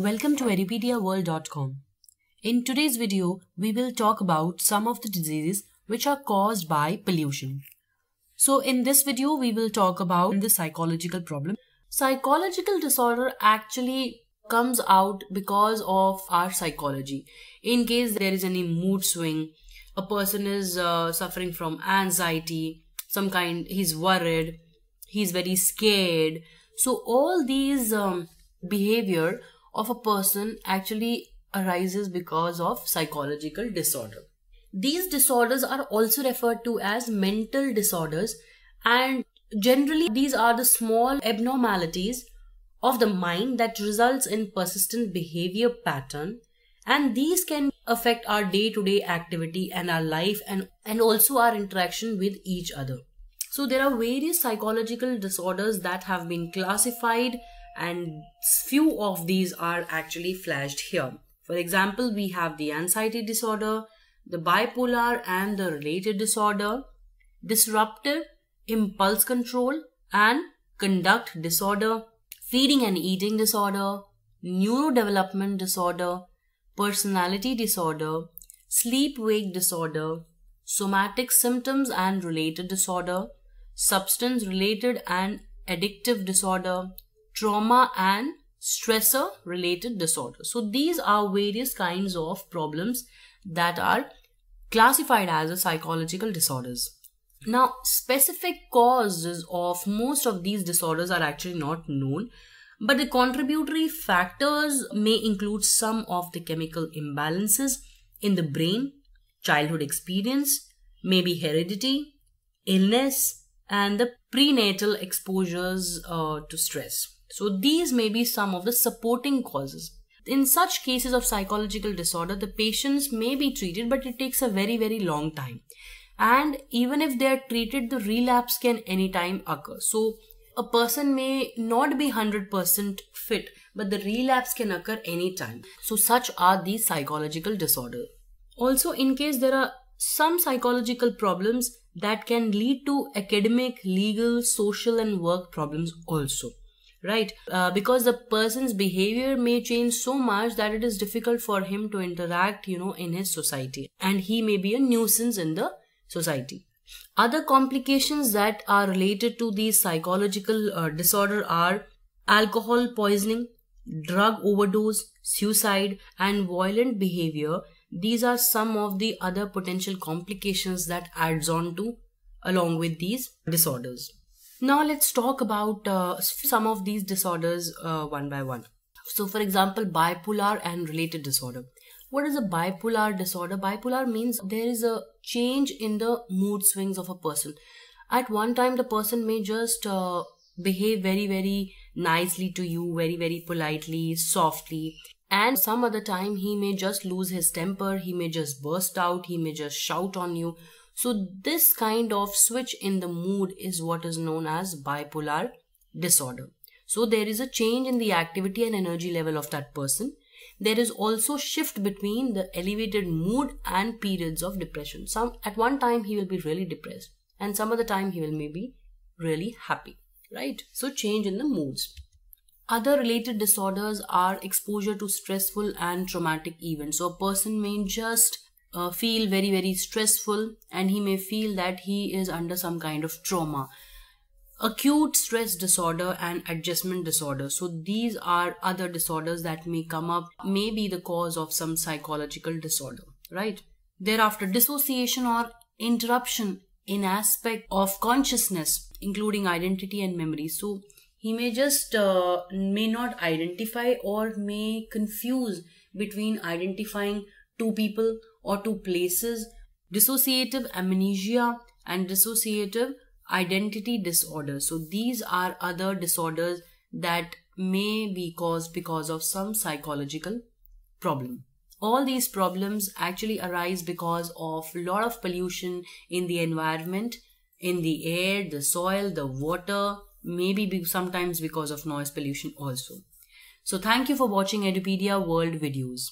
Welcome to edupediaworld.com. In today's video, we will talk about some of the diseases which are caused by pollution. So in this video, we will talk about the psychological problem. Psychological disorder actually comes out because of our psychology. In case there is any mood swing, a person is uh, suffering from anxiety, some kind, he's worried, he's very scared. So all these um, behavior of a person actually arises because of psychological disorder. These disorders are also referred to as mental disorders and generally these are the small abnormalities of the mind that results in persistent behavior pattern and these can affect our day-to-day activity and our life and, and also our interaction with each other. So there are various psychological disorders that have been classified and few of these are actually flashed here. For example, we have the anxiety disorder, the bipolar and the related disorder, disruptive impulse control and conduct disorder, feeding and eating disorder, neurodevelopment disorder, personality disorder, sleep wake disorder, somatic symptoms and related disorder, substance related and addictive disorder, trauma and stressor related disorder. So these are various kinds of problems that are classified as psychological disorders. Now, specific causes of most of these disorders are actually not known, but the contributory factors may include some of the chemical imbalances in the brain, childhood experience, maybe heredity, illness, and the prenatal exposures uh, to stress. So these may be some of the supporting causes. In such cases of psychological disorder, the patients may be treated, but it takes a very, very long time. And even if they are treated, the relapse can anytime occur. So a person may not be 100% fit, but the relapse can occur anytime. So such are these psychological disorders. Also, in case there are some psychological problems that can lead to academic, legal, social and work problems also right? Uh, because the person's behavior may change so much that it is difficult for him to interact you know in his society. And he may be a nuisance in the society. Other complications that are related to these psychological uh, disorder are alcohol poisoning drug overdose suicide and violent behavior. These are some of the other potential complications that adds on to along with these disorders now let's talk about uh, some of these disorders uh, one by one. So for example, bipolar and related disorder. What is a bipolar disorder? Bipolar means there is a change in the mood swings of a person. At one time, the person may just uh, behave very, very nicely to you, very, very politely, softly. And some other time, he may just lose his temper, he may just burst out, he may just shout on you so this kind of switch in the mood is what is known as bipolar disorder. So there is a change in the activity and energy level of that person. There is also shift between the elevated mood and periods of depression. Some at one time he will be really depressed and some other time he will maybe really happy, right? So change in the moods. Other related disorders are exposure to stressful and traumatic events. So a person may just uh, feel very very stressful and he may feel that he is under some kind of trauma. Acute stress disorder and adjustment disorder. So these are other disorders that may come up may be the cause of some psychological disorder right? Thereafter dissociation or interruption in aspect of consciousness including identity and memory. So he may just uh, may not identify or may confuse between identifying two people or two places, dissociative amnesia, and dissociative identity disorder. So these are other disorders that may be caused because of some psychological problem. All these problems actually arise because of a lot of pollution in the environment, in the air, the soil, the water, maybe sometimes because of noise pollution also. So thank you for watching Edupedia World videos.